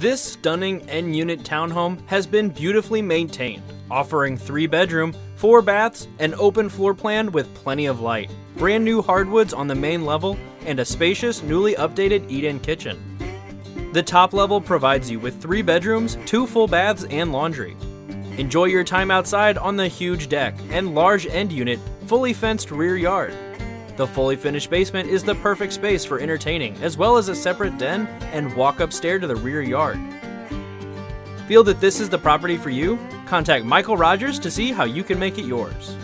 This stunning end unit townhome has been beautifully maintained, offering 3 bedroom, 4 baths, an open floor plan with plenty of light, brand new hardwoods on the main level, and a spacious, newly updated eat-in kitchen. The top level provides you with 3 bedrooms, 2 full baths, and laundry. Enjoy your time outside on the huge deck and large end unit, fully fenced rear yard. The fully finished basement is the perfect space for entertaining, as well as a separate den and walk up stair to the rear yard. Feel that this is the property for you? Contact Michael Rogers to see how you can make it yours.